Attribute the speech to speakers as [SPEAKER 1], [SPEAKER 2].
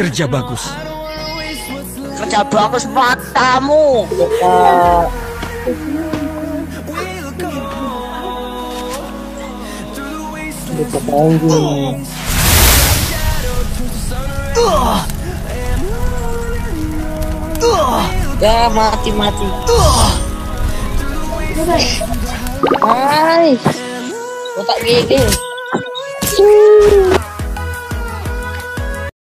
[SPEAKER 1] Kerja bagus.
[SPEAKER 2] Kerja bagus matamu. Ya mati mati. Hai. Otak gigi.